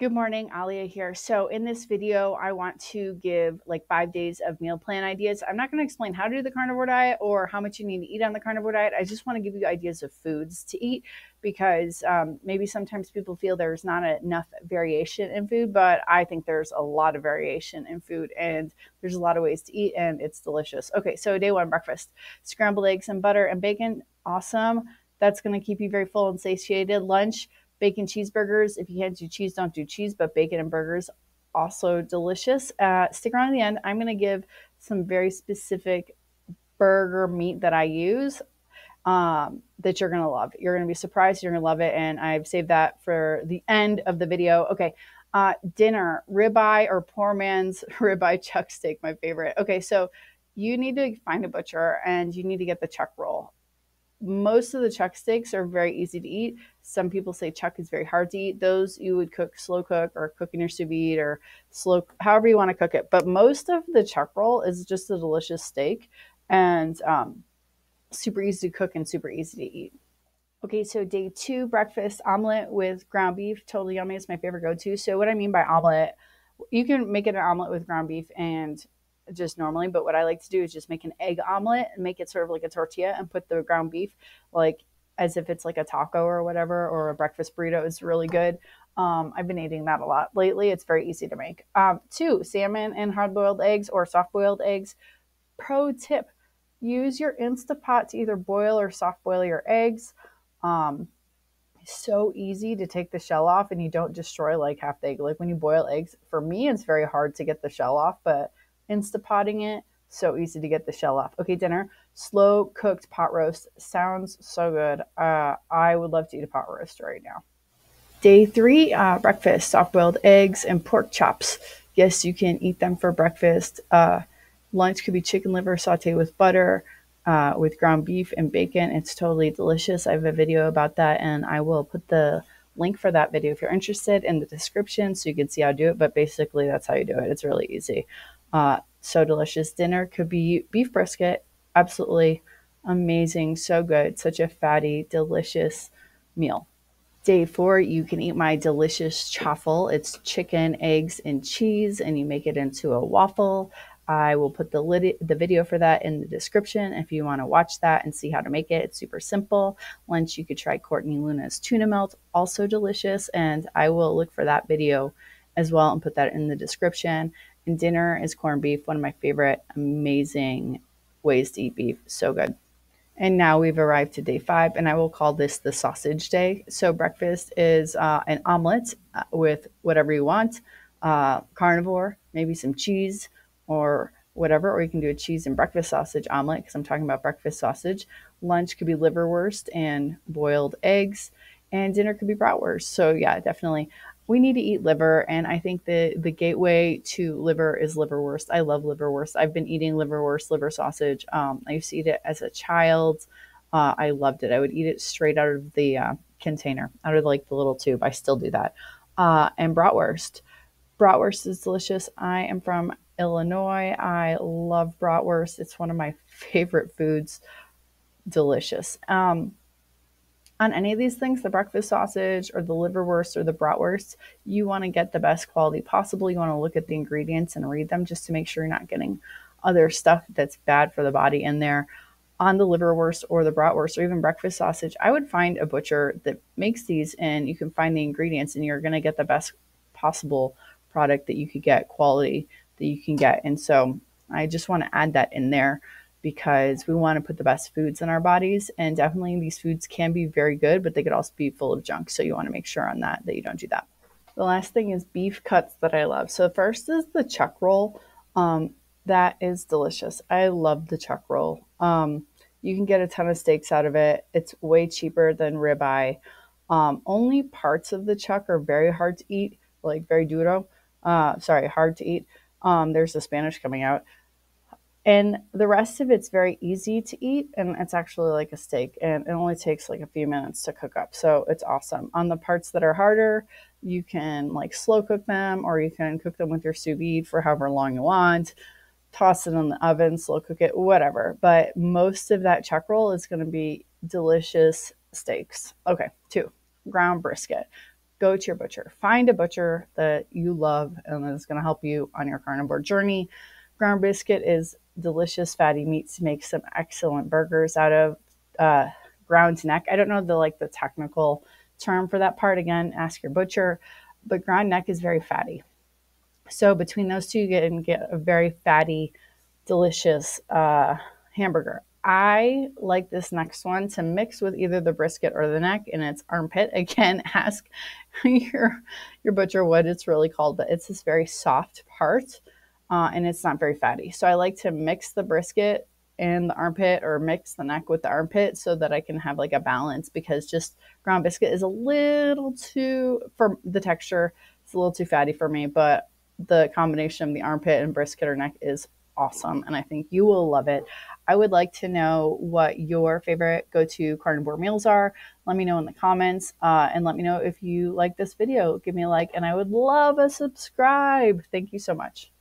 Good morning, Alia here. So in this video, I want to give like five days of meal plan ideas. I'm not going to explain how to do the carnivore diet or how much you need to eat on the carnivore diet. I just want to give you ideas of foods to eat because um, maybe sometimes people feel there's not enough variation in food, but I think there's a lot of variation in food and there's a lot of ways to eat and it's delicious. Okay, so day one breakfast scrambled eggs and butter and bacon. Awesome. That's going to keep you very full and satiated. Lunch bacon cheeseburgers. If you can't do cheese, don't do cheese, but bacon and burgers also delicious. Uh, stick around to the end. I'm going to give some very specific burger meat that I use um, that you're going to love. You're going to be surprised. You're going to love it. And I've saved that for the end of the video. Okay. Uh, dinner, ribeye or poor man's ribeye chuck steak, my favorite. Okay. So you need to find a butcher and you need to get the chuck roll most of the chuck steaks are very easy to eat. Some people say chuck is very hard to eat. Those you would cook slow cook or cook in your sous vide or slow, however you want to cook it. But most of the chuck roll is just a delicious steak and um, super easy to cook and super easy to eat. Okay, so day two, breakfast omelet with ground beef. Totally yummy. It's my favorite go to. So, what I mean by omelet, you can make it an omelet with ground beef and just normally. But what I like to do is just make an egg omelet and make it sort of like a tortilla and put the ground beef like as if it's like a taco or whatever or a breakfast burrito is really good. Um, I've been eating that a lot lately. It's very easy to make. Um, two, salmon and hard boiled eggs or soft boiled eggs. Pro tip use your Instapot to either boil or soft boil your eggs. Um, so easy to take the shell off and you don't destroy like half the egg. Like when you boil eggs, for me, it's very hard to get the shell off, but Instapotting it, so easy to get the shell off. Okay, dinner, slow cooked pot roast. Sounds so good. Uh, I would love to eat a pot roast right now. Day three, uh, breakfast, soft boiled eggs and pork chops. Yes, you can eat them for breakfast. Uh, lunch could be chicken liver saute with butter, uh, with ground beef and bacon. It's totally delicious. I have a video about that, and I will put the link for that video if you're interested in the description so you can see how to do it. But basically, that's how you do it. It's really easy. Uh, so delicious. Dinner could be beef brisket. Absolutely amazing. So good. Such a fatty, delicious meal. Day four, you can eat my delicious chaffle. It's chicken, eggs, and cheese, and you make it into a waffle. I will put the, the video for that in the description if you want to watch that and see how to make it. It's super simple. Lunch, you could try Courtney Luna's tuna melt, also delicious. And I will look for that video as well and put that in the description. And dinner is corned beef, one of my favorite amazing ways to eat beef. So good. And now we've arrived to day five, and I will call this the sausage day. So, breakfast is uh, an omelet uh, with whatever you want uh, carnivore, maybe some cheese or whatever, or you can do a cheese and breakfast sausage omelet because I'm talking about breakfast sausage. Lunch could be liverwurst and boiled eggs, and dinner could be bratwurst. So, yeah, definitely we need to eat liver and i think the the gateway to liver is liverwurst. I love liverwurst. I've been eating liverwurst liver sausage. Um, i used to eat it as a child. Uh, i loved it. I would eat it straight out of the uh, container out of like the little tube. I still do that. Uh, and bratwurst. Bratwurst is delicious. I am from illinois. I love bratwurst. It's one of my favorite foods. Delicious. Um, on any of these things, the breakfast sausage or the liverwurst or the bratwurst, you want to get the best quality possible. You want to look at the ingredients and read them just to make sure you're not getting other stuff that's bad for the body in there. On the liverwurst or the bratwurst or even breakfast sausage, I would find a butcher that makes these and you can find the ingredients and you're going to get the best possible product that you could get, quality that you can get. And so I just want to add that in there because we want to put the best foods in our bodies. And definitely these foods can be very good, but they could also be full of junk. So you want to make sure on that that you don't do that. The last thing is beef cuts that I love. So first is the chuck roll. Um, that is delicious. I love the chuck roll. Um, you can get a ton of steaks out of it. It's way cheaper than ribeye. Um, only parts of the chuck are very hard to eat, like very duro. Uh, sorry, hard to eat. Um, there's the Spanish coming out. And the rest of it's very easy to eat, and it's actually like a steak, and it only takes like a few minutes to cook up. So it's awesome. On the parts that are harder, you can like slow cook them, or you can cook them with your sous vide for however long you want. Toss it in the oven, slow cook it, whatever. But most of that chuck roll is going to be delicious steaks. Okay, two, ground brisket go to your butcher. Find a butcher that you love and that's going to help you on your carnivore journey. Ground brisket is delicious fatty meats to make some excellent burgers out of. Uh, ground neck. I don't know the like the technical term for that part. Again, ask your butcher. But ground neck is very fatty. So between those two, you can get a very fatty, delicious uh, hamburger. I like this next one to mix with either the brisket or the neck and its armpit. Again, ask your your butcher what it's really called, but it's this very soft part uh, and it's not very fatty. So I like to mix the brisket and the armpit or mix the neck with the armpit so that I can have like a balance because just ground brisket is a little too for the texture it's a little too fatty for me but the combination of the armpit and brisket or neck is awesome and I think you will love it. I would like to know what your favorite go-to carnivore meals are. Let me know in the comments uh, and let me know if you like this video. Give me a like and I would love a subscribe. Thank you so much.